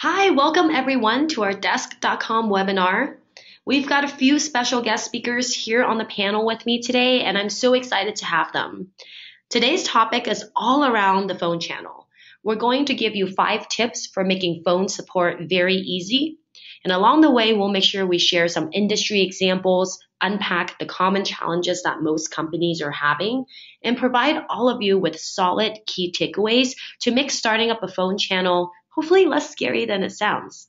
Hi, welcome everyone to our desk.com webinar. We've got a few special guest speakers here on the panel with me today, and I'm so excited to have them. Today's topic is all around the phone channel. We're going to give you five tips for making phone support very easy. And along the way, we'll make sure we share some industry examples, unpack the common challenges that most companies are having, and provide all of you with solid key takeaways to make starting up a phone channel hopefully less scary than it sounds.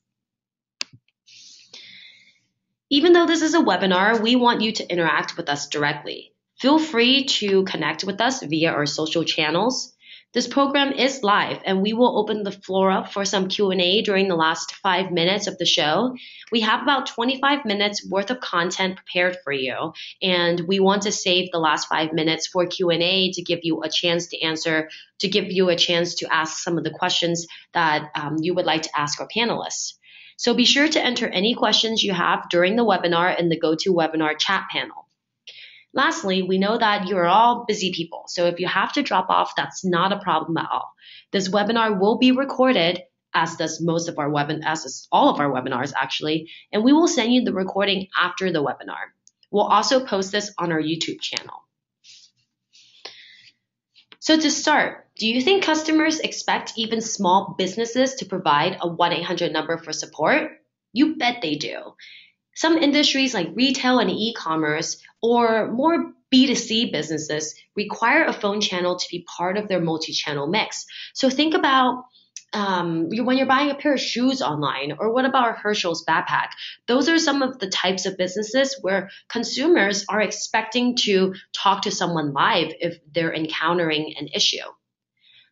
Even though this is a webinar, we want you to interact with us directly. Feel free to connect with us via our social channels. This program is live and we will open the floor up for some Q&A during the last five minutes of the show. We have about 25 minutes worth of content prepared for you and we want to save the last five minutes for Q&A to give you a chance to answer, to give you a chance to ask some of the questions that um, you would like to ask our panelists. So be sure to enter any questions you have during the webinar in the GoToWebinar chat panel. Lastly, we know that you're all busy people, so if you have to drop off, that's not a problem at all. This webinar will be recorded, as does most of our webin, as all of our webinars actually, and we will send you the recording after the webinar. We'll also post this on our YouTube channel. So to start, do you think customers expect even small businesses to provide a 1-800 number for support? You bet they do. Some industries like retail and e-commerce or more B2C businesses require a phone channel to be part of their multi-channel mix. So think about um, when you're buying a pair of shoes online, or what about Herschel's backpack? Those are some of the types of businesses where consumers are expecting to talk to someone live if they're encountering an issue.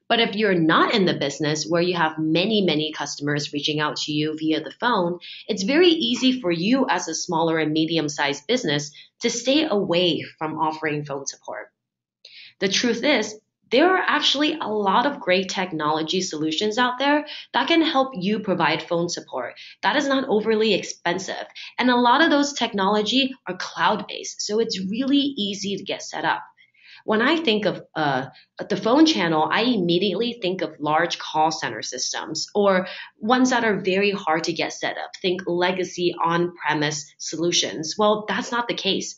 But if you're not in the business where you have many, many customers reaching out to you via the phone, it's very easy for you as a smaller and medium sized business to stay away from offering phone support. The truth is, there are actually a lot of great technology solutions out there that can help you provide phone support. That is not overly expensive. And a lot of those technology are cloud based. So it's really easy to get set up. When I think of uh, the phone channel, I immediately think of large call center systems or ones that are very hard to get set up. Think legacy on premise solutions. Well, that's not the case.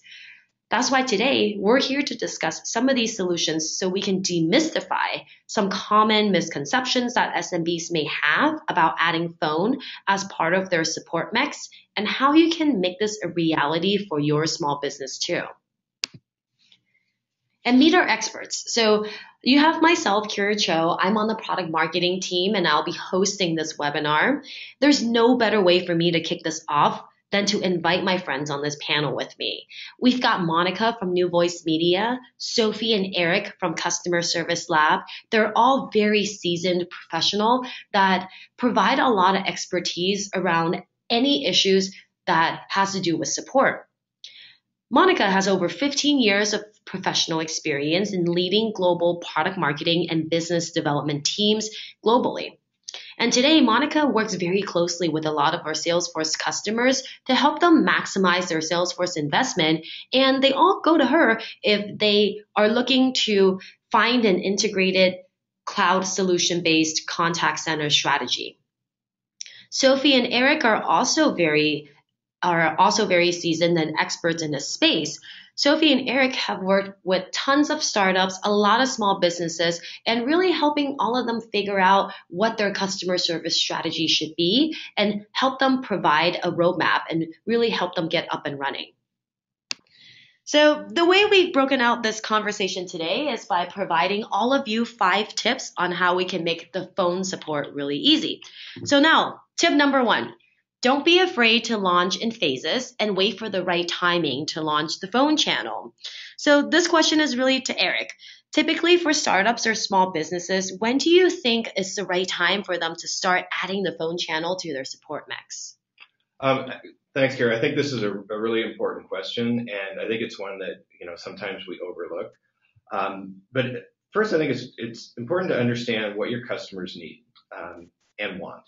That's why today we're here to discuss some of these solutions so we can demystify some common misconceptions that SMBs may have about adding phone as part of their support mix and how you can make this a reality for your small business too and meet our experts. So you have myself, Kira Cho. I'm on the product marketing team and I'll be hosting this webinar. There's no better way for me to kick this off than to invite my friends on this panel with me. We've got Monica from New Voice Media, Sophie and Eric from Customer Service Lab. They're all very seasoned professional that provide a lot of expertise around any issues that has to do with support. Monica has over 15 years of professional experience in leading global product marketing and business development teams globally. And today, Monica works very closely with a lot of our Salesforce customers to help them maximize their Salesforce investment. And they all go to her if they are looking to find an integrated cloud solution based contact center strategy. Sophie and Eric are also very are also very seasoned and experts in this space. Sophie and Eric have worked with tons of startups, a lot of small businesses, and really helping all of them figure out what their customer service strategy should be and help them provide a roadmap and really help them get up and running. So the way we've broken out this conversation today is by providing all of you five tips on how we can make the phone support really easy. So now, tip number one, don't be afraid to launch in phases and wait for the right timing to launch the phone channel. So this question is really to Eric. Typically for startups or small businesses, when do you think is the right time for them to start adding the phone channel to their support mix? Um, thanks, Kara. I think this is a, a, really important question, and I think it's one that you know sometimes we overlook. Um, but first, I think it's it's important to understand what your customers need um, and want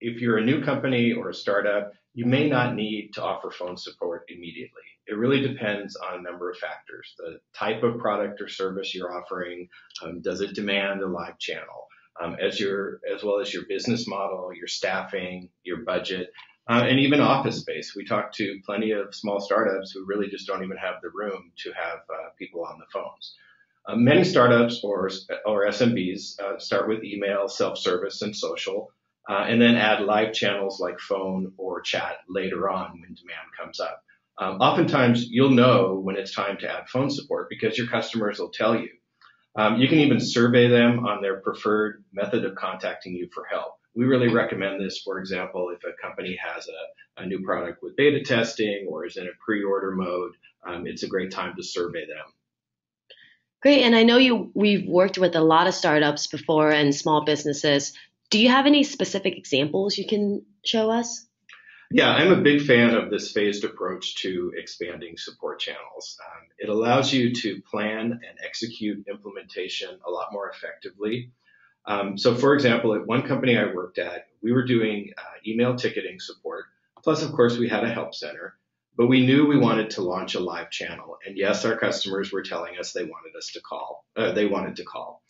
if you're a new company or a startup, you may not need to offer phone support immediately. It really depends on a number of factors. The type of product or service you're offering, um, does it demand a live channel? um, as your as well as your business model, your staffing, your budget, uh, and even office space. We talk to plenty of small startups who really just don't even have the room to have uh, people on the phones. Uh, many startups or or SMBs uh, start with email, self-service, and social, uh, and then add live channels like phone or chat later on when demand comes up. Um, oftentimes, you'll know when it's time to add phone support because your customers will tell you. Um, you can even survey them on their preferred method of contacting you for help. We really recommend this, for example, if a company has a, a new product with beta testing or is in a pre-order mode, um, it's a great time to survey them. Great, and I know you we've worked with a lot of startups before and small businesses. Do you have any specific examples you can show us? Yeah, I'm a big fan of this phased approach to expanding support channels. Um, it allows you to plan and execute implementation a lot more effectively. Um, so, for example, at one company I worked at, we were doing uh, email ticketing support. Plus, of course, we had a help center, but we knew we wanted to launch a live channel. And yes, our customers were telling us they wanted us to call. Uh, they wanted to call.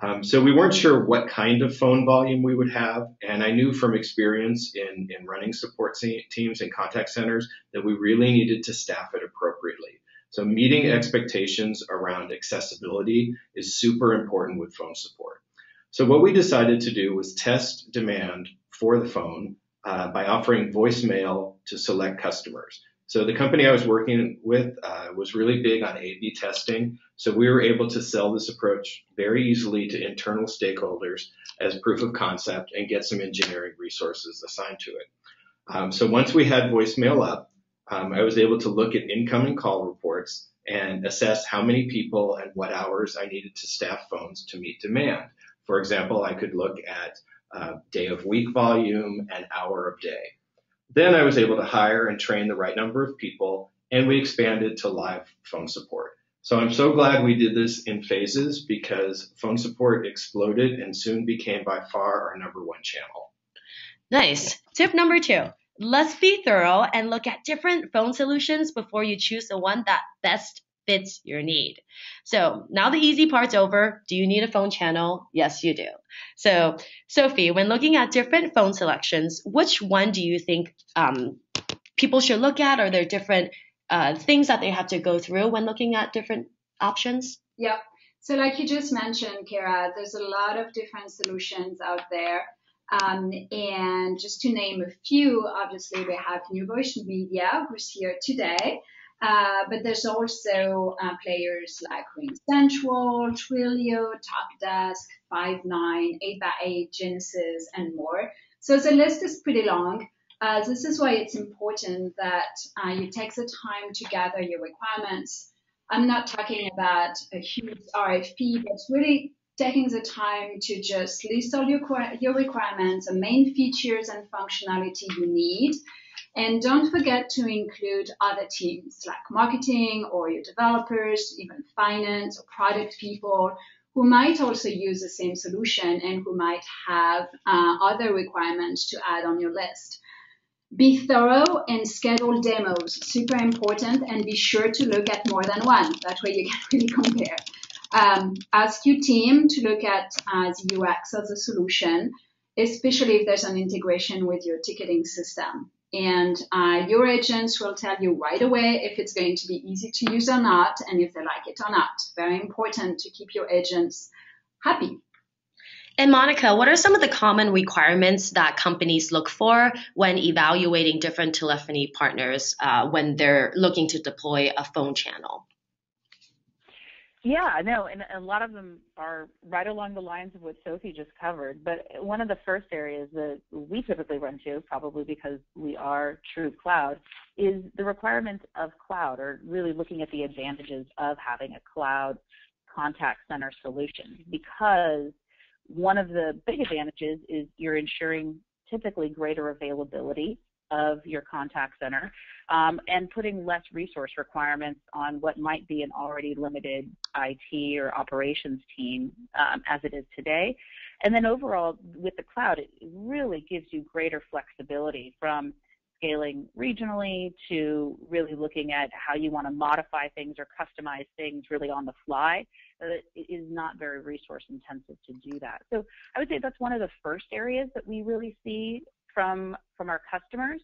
Um, so we weren't sure what kind of phone volume we would have, and I knew from experience in, in running support teams and contact centers that we really needed to staff it appropriately. So meeting expectations around accessibility is super important with phone support. So what we decided to do was test demand for the phone uh, by offering voicemail to select customers. So the company I was working with uh, was really big on A/B testing. So we were able to sell this approach very easily to internal stakeholders as proof of concept and get some engineering resources assigned to it. Um, so once we had voicemail up, um, I was able to look at incoming call reports and assess how many people and what hours I needed to staff phones to meet demand. For example, I could look at uh, day of week volume and hour of day. Then I was able to hire and train the right number of people, and we expanded to live phone support. So I'm so glad we did this in phases because phone support exploded and soon became by far our number one channel. Nice. Tip number two. Let's be thorough and look at different phone solutions before you choose the one that best fits your need. So now the easy part's over. Do you need a phone channel? Yes, you do. So Sophie, when looking at different phone selections, which one do you think um, people should look at? Are there different uh, things that they have to go through when looking at different options? Yeah. So like you just mentioned, Kara, there's a lot of different solutions out there. Um, and just to name a few, obviously we have New Voice Media, who's here today. Uh, but there's also uh, players like RingCentral, Twilio, TalkDesk, Five9, 8x8, Genesys, and more. So the list is pretty long. Uh, this is why it's important that uh, you take the time to gather your requirements. I'm not talking about a huge RFP, but really taking the time to just list all your, your requirements, the main features and functionality you need, and don't forget to include other teams like marketing or your developers, even finance or product people who might also use the same solution and who might have uh, other requirements to add on your list. Be thorough and schedule demos, super important, and be sure to look at more than one. That way you can really compare. Um, ask your team to look at uh, the UX of the solution, especially if there's an integration with your ticketing system and uh, your agents will tell you right away if it's going to be easy to use or not and if they like it or not. Very important to keep your agents happy. And Monica, what are some of the common requirements that companies look for when evaluating different telephony partners uh, when they're looking to deploy a phone channel? Yeah, no, and a lot of them are right along the lines of what Sophie just covered. But one of the first areas that we typically run to, probably because we are true cloud, is the requirements of cloud, or really looking at the advantages of having a cloud contact center solution. Because one of the big advantages is you're ensuring typically greater availability of your contact center um, and putting less resource requirements on what might be an already limited IT or operations team um, as it is today. And then overall, with the cloud, it really gives you greater flexibility from scaling regionally to really looking at how you want to modify things or customize things really on the fly it is not very resource intensive to do that. So I would say that's one of the first areas that we really see from from our customers.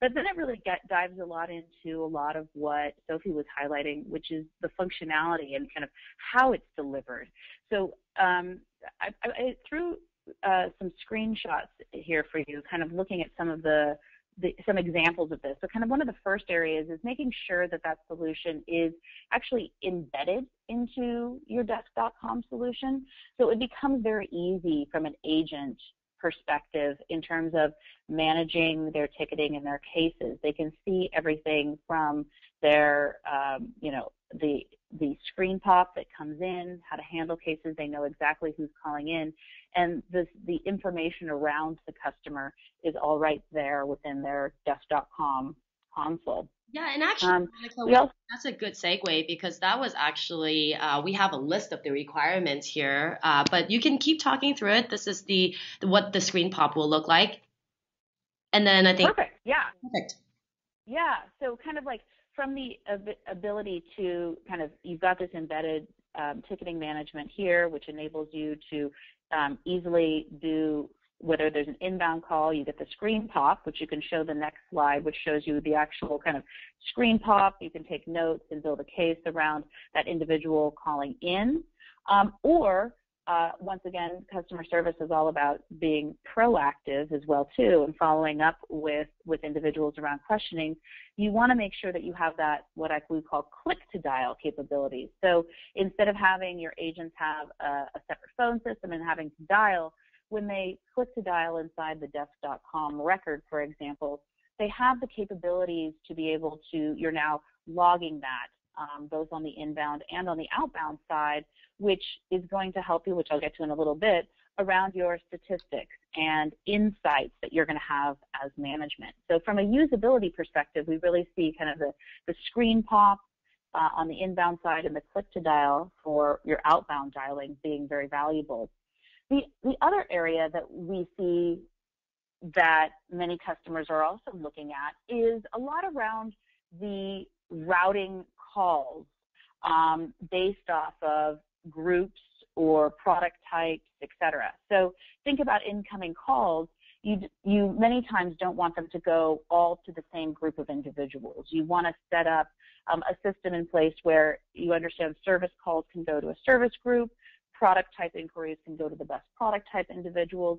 But then it really get, dives a lot into a lot of what Sophie was highlighting, which is the functionality and kind of how it's delivered. So um, I, I, threw uh, some screenshots here for you, kind of looking at some of the, the, some examples of this. So kind of one of the first areas is making sure that that solution is actually embedded into your desk.com solution. So it becomes very easy from an agent perspective in terms of managing their ticketing and their cases. They can see everything from their, um, you know, the the screen pop that comes in, how to handle cases. They know exactly who's calling in, and the the information around the customer is all right there within their desk.com console. Yeah, and actually, um, Monica, that's a good segue because that was actually uh, we have a list of the requirements here, uh, but you can keep talking through it. This is the, the, what the screen pop will look like, and then I think perfect. Yeah. Perfect. Yeah. So kind of like from the ab- ability to kind of you've got this embedded um, ticketing management here, which enables you to um, easily do whether there's an inbound call, you get the screen pop, which you can show the next slide, which shows you the actual kind of screen pop. You can take notes and build a case around that individual calling in. Um, or uh, once again, customer service is all about being proactive as well too, and following up with with individuals around questioning. You want to make sure that you have that what I would call click to dial capabilities. So instead of having your agents have a, a separate phone system and having to dial, when they click to dial inside the desk.com record, for example, they have the capabilities to be able to, you're now logging that um, both on the inbound and on the outbound side, which is going to help you, which I'll get to in a little bit, around your statistics and insights that you're going to have as management. So from a usability perspective, we really see kind of the, the screen pop uh, on the inbound side and the click to dial for your outbound dialing being very valuable. The, the other area that we see that many customers are also looking at is a lot around the routing calls um, based off of groups or product types, etc. So think about incoming calls. You, you many times don't want them to go all to the same group of individuals. You want to set up um, a system in place where you understand service calls can go to a service group, product type inquiries can go to the best product type individuals.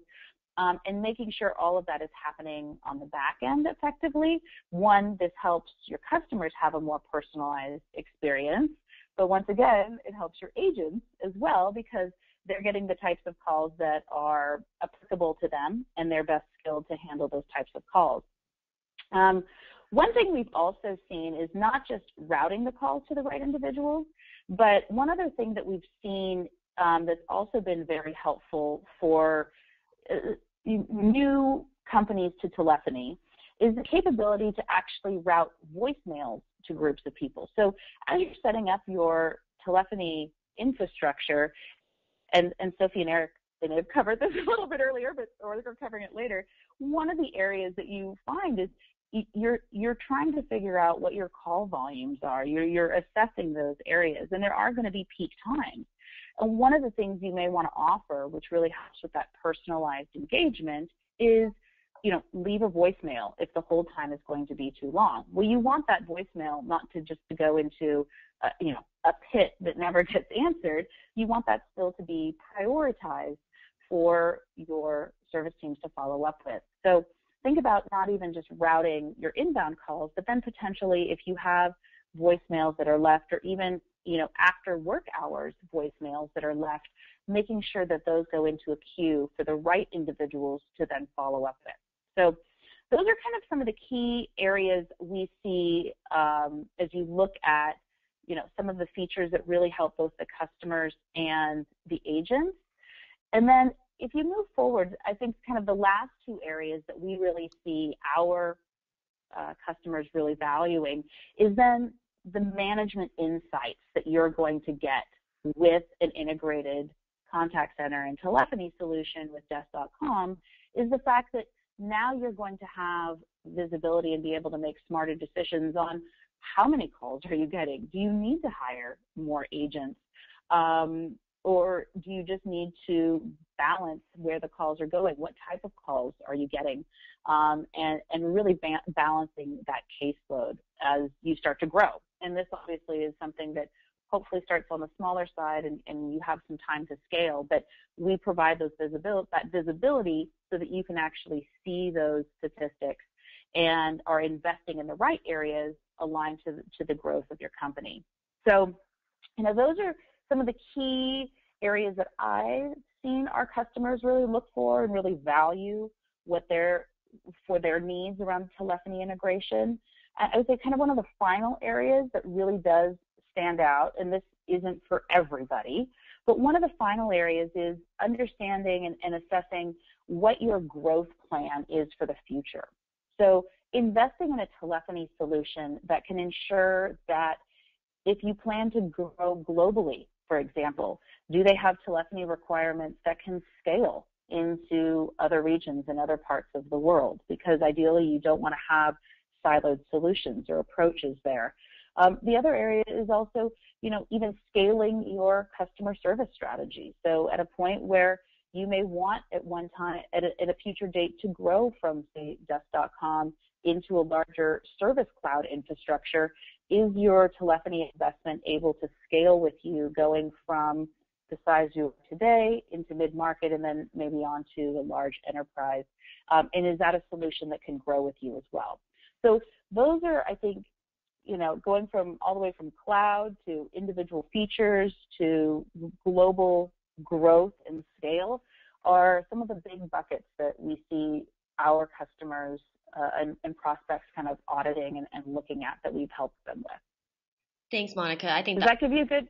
Um, and making sure all of that is happening on the back end effectively. One, this helps your customers have a more personalized experience. But once again, it helps your agents as well because they're getting the types of calls that are applicable to them and they're best skilled to handle those types of calls. Um, one thing we've also seen is not just routing the calls to the right individuals, but one other thing that we've seen um, that's also been very helpful for uh, new companies to telephony is the capability to actually route voicemails to groups of people. So as you're setting up your telephony infrastructure, and, and Sophie and Eric they may have covered this a little bit earlier, but or they're covering it later. One of the areas that you find is you're you're trying to figure out what your call volumes are. You're you're assessing those areas, and there are going to be peak times. And one of the things you may want to offer, which really helps with that personalized engagement, is you know, leave a voicemail if the hold time is going to be too long. Well, you want that voicemail not to just to go into, a, you know, a pit that never gets answered. You want that still to be prioritized for your service teams to follow up with. So think about not even just routing your inbound calls, but then potentially if you have voicemails that are left or even you know, after work hours voicemails that are left, making sure that those go into a queue for the right individuals to then follow up with. So those are kind of some of the key areas we see um, as you look at, you know, some of the features that really help both the customers and the agents. And then if you move forward, I think kind of the last two areas that we really see our uh, customers really valuing is then the management insights that you're going to get with an integrated contact center and telephony solution with desk.com is the fact that now you're going to have visibility and be able to make smarter decisions on how many calls are you getting? Do you need to hire more agents? Um, or do you just need to balance where the calls are going? What type of calls are you getting? Um, and, and really ba- balancing that caseload as you start to grow. And this obviously is something that hopefully starts on the smaller side and, and you have some time to scale, but we provide those visibility, that visibility so that you can actually see those statistics and are investing in the right areas aligned to the, to the growth of your company. So, you know, those are some of the key areas that I've seen our customers really look for and really value what their for their needs around telephony integration. I would say kind of one of the final areas that really does stand out, and this isn't for everybody, but one of the final areas is understanding and, and assessing what your growth plan is for the future. So investing in a telephony solution that can ensure that if you plan to grow globally, for example, do they have telephony requirements that can scale into other regions and other parts of the world? Because ideally you don't want to have siloed solutions or approaches there. Um, the other area is also, you know, even scaling your customer service strategy. So at a point where you may want at one time, at a, at a future date, to grow from, say, desk.com into a larger service cloud infrastructure, is your telephony investment able to scale with you going from the size you are today into mid-market and then maybe on to a large enterprise? Um, and is that a solution that can grow with you as well? So those are, I think, you know, going from all the way from cloud to individual features to global growth and scale are some of the big buckets that we see our customers uh, and, and, prospects kind of auditing and, and, looking at that we've helped them with. Thanks, Monica. I think Does that, that give you a good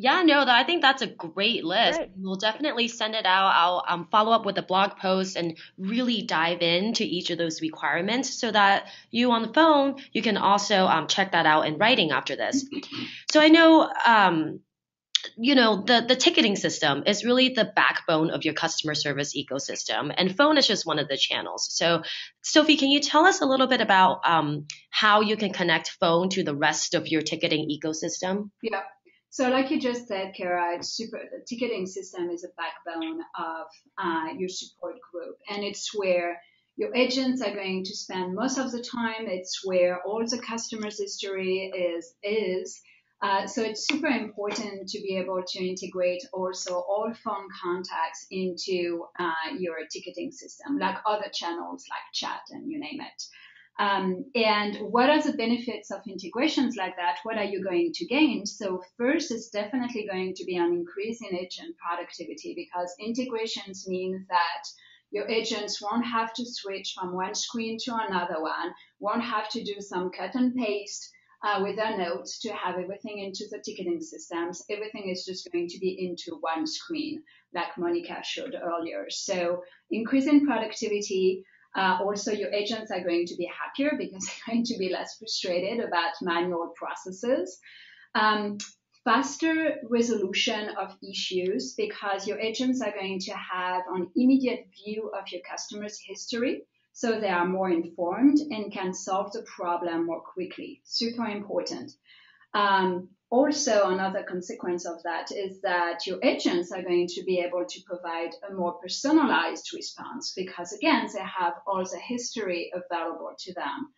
yeah, no, I think that's a great list. Great. We'll definitely send it out. I'll um, follow up with a blog post and really dive into each of those requirements so that you on the phone, you can also um, check that out in writing after this. So I know, um, you know, the, the ticketing system is really the backbone of your customer service ecosystem, and phone is just one of the channels. So, Sophie, can you tell us a little bit about um, how you can connect phone to the rest of your ticketing ecosystem? Yeah. So like you just said, Kara, it's super, the ticketing system is a backbone of uh, your support group. And it's where your agents are going to spend most of the time. It's where all the customer's history is, is. Uh, so it's super important to be able to integrate also all phone contacts into uh, your ticketing system, like other channels like chat and you name it. Um, and what are the benefits of integrations like that? What are you going to gain? So first, it's definitely going to be an increase in agent productivity because integrations mean that your agents won't have to switch from one screen to another one, won't have to do some cut and paste uh, with their notes to have everything into the ticketing systems. Everything is just going to be into one screen, like Monica showed earlier. So increasing productivity, uh, also, your agents are going to be happier because they're going to be less frustrated about manual processes. Um, faster resolution of issues because your agents are going to have an immediate view of your customer's history. So they are more informed and can solve the problem more quickly. Super important. Um, also, another consequence of that is that your agents are going to be able to provide a more personalized response because, again, they have all the history available to them.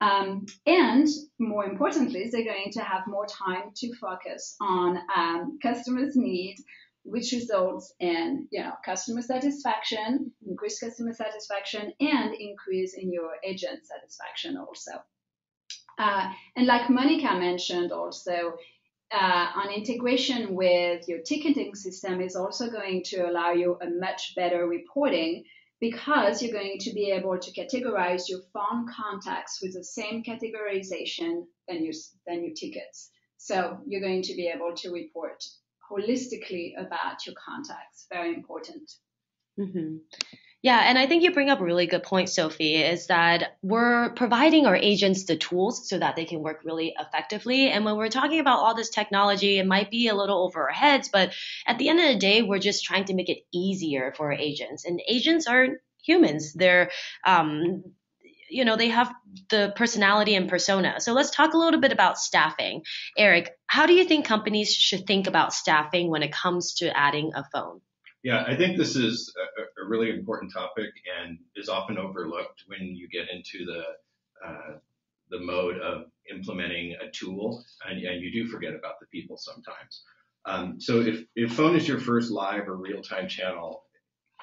Um, and more importantly, they're going to have more time to focus on um, customers' needs, which results in you know customer satisfaction, increased customer satisfaction, and increase in your agent satisfaction also. Uh, and like Monica mentioned also, uh, an integration with your ticketing system is also going to allow you a much better reporting because you're going to be able to categorize your phone contacts with the same categorization than your, than your tickets. So you're going to be able to report holistically about your contacts. Very important. Mm-hmm. Yeah, and I think you bring up a really good point, Sophie, is that we're providing our agents the tools so that they can work really effectively. And when we're talking about all this technology, it might be a little over our heads, but at the end of the day, we're just trying to make it easier for agents. And agents are humans. They're um, you know, they have the personality and persona. So let's talk a little bit about staffing. Eric, how do you think companies should think about staffing when it comes to adding a phone? Yeah, I think this is a, a really important topic and is often overlooked when you get into the uh, the mode of implementing a tool, and, and, you do forget about the people sometimes. Um, so if, if phone is your first live or real-time channel,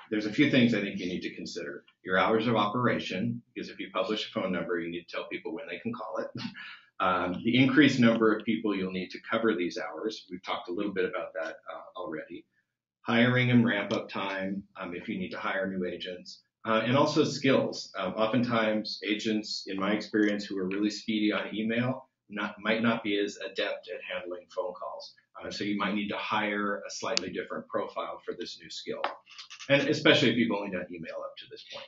there's a few things I think you need to consider. Your hours of operation, because if you publish a phone number, you need to tell people when they can call it. Um, the increased number of people you'll need to cover these hours. We've talked a little bit about that uh, already. Hiring and ramp up time um, if you need to hire new agents. Uh, and also skills. Um, oftentimes, agents, in my experience, who are really speedy on email not, might not be as adept at handling phone calls. Uh, so you might need to hire a slightly different profile for this new skill, and especially if you've only done email up to this point.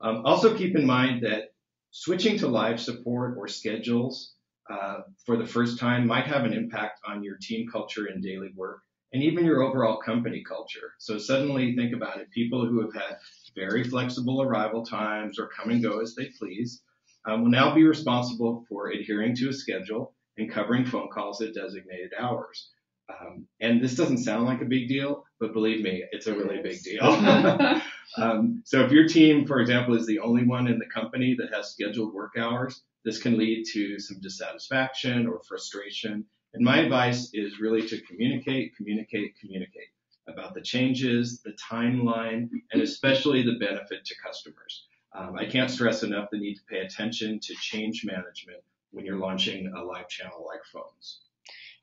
Um, also keep in mind that switching to live support or schedules uh, for the first time might have an impact on your team culture and daily work and even your overall company culture. So suddenly think about it. People who have had very flexible arrival times or come and go as they please um, will now be responsible for adhering to a schedule and covering phone calls at designated hours. Um, and this doesn't sound like a big deal, but believe me, it's a really big deal. um, so if your team, for example, is the only one in the company that has scheduled work hours, this can lead to some dissatisfaction or frustration. And my advice is really to communicate, communicate, communicate about the changes, the timeline, and especially the benefit to customers. Um, I can't stress enough the need to pay attention to change management when you're launching a live channel like phones.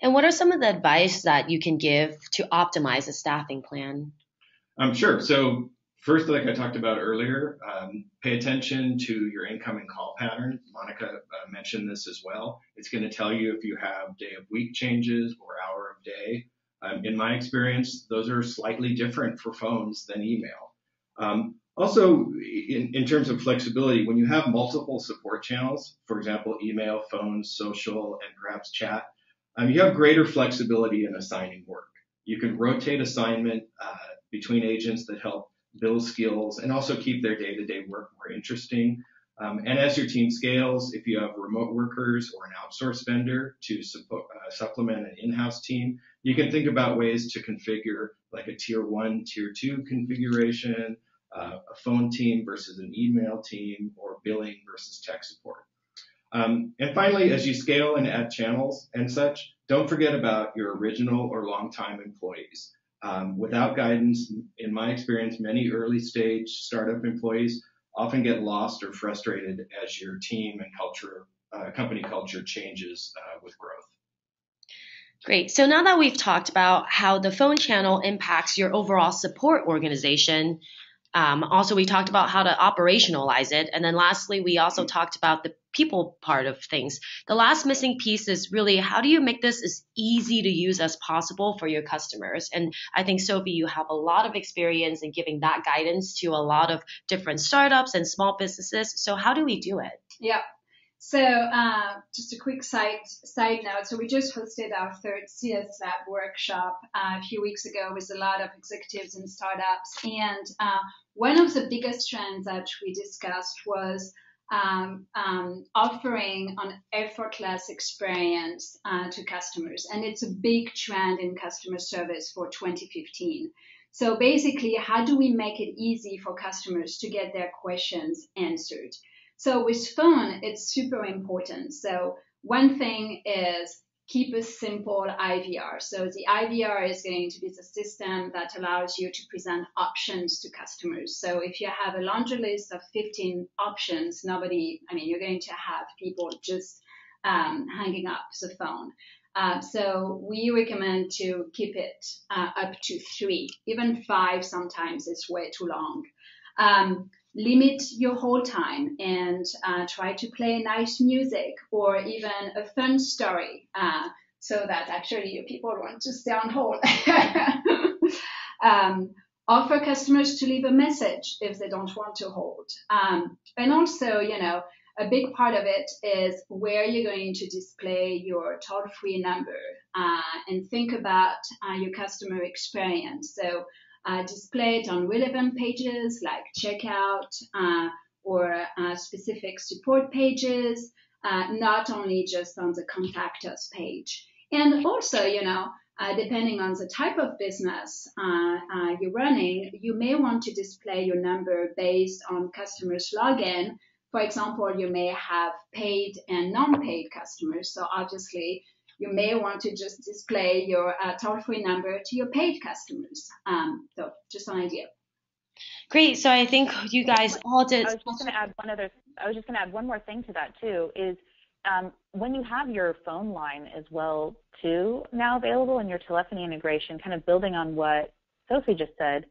And what are some of the advice that you can give to optimize a staffing plan? Um, sure. So first, like I talked about earlier, um, pay attention to your incoming call pattern. Monica uh, mentioned this as well. It's going to tell you if you have day of week changes or hour of day. Um, in my experience, those are slightly different for phones than email. Um, also, in, in, terms of flexibility, when you have multiple support channels, for example, email, phone, social, and perhaps chat, um, you have greater flexibility in assigning work. You can rotate assignment uh, between agents that help build skills and also keep their day-to-day work more interesting. Um, and as your team scales, if you have remote workers or an outsourced vendor to support, uh, supplement an in-house team, you can think about ways to configure like a tier one, tier two configuration, uh, a phone team versus an email team, or billing versus tech support. Um, and finally, as you scale and add channels and such, don't forget about your original or longtime employees. Um, without guidance, in my experience, many early stage startup employees often get lost or frustrated as your team and culture, uh, company culture changes uh, with growth. Great. So now that we've talked about how the phone channel impacts your overall support organization, um, also we talked about how to operationalize it, and then lastly we also talked about the people part of things. The last missing piece is really how do you make this as easy to use as possible for your customers? And I think Sophie, you have a lot of experience in giving that guidance to a lot of different startups and small businesses. So how do we do it? Yeah, so uh, just a quick side side note. So we just hosted our third CS Lab workshop uh, a few weeks ago with a lot of executives and startups, and uh, one of the biggest trends that we discussed was um, um, offering an effortless experience uh, to customers, and it's a big trend in customer service for 2015. So basically, how do we make it easy for customers to get their questions answered? So with phone, it's super important. So one thing is keep a simple IVR. So the IVR is going to be the system that allows you to present options to customers. So if you have a laundry list of 15 options, nobody, I mean, you're going to have people just um, hanging up the phone. Uh, so we recommend to keep it uh, up to three, even five sometimes is way too long. Um, limit your hold time and uh, try to play nice music or even a fun story uh, so that actually your people want to stay on hold. um, offer customers to leave a message if they don't want to hold. Um, and also, you know, a big part of it is where you're going to display your toll-free number uh, and think about uh, your customer experience. So uh, display it on relevant pages like checkout uh, or uh, specific support pages, uh, not only just on the contact us page. And also, you know, uh, depending on the type of business uh, you're running, you may want to display your number based on customers' login. For example, you may have paid and non-paid customers. So obviously, you may want to just display your uh, toll-free number to your paid customers. Um, so just an idea. Great. So I think you guys all did. I was just going to add one other. I was just going to add one more thing to that too. Is um, when you have your phone line as well too now available in your telephony integration, kind of building on what Sophie just said,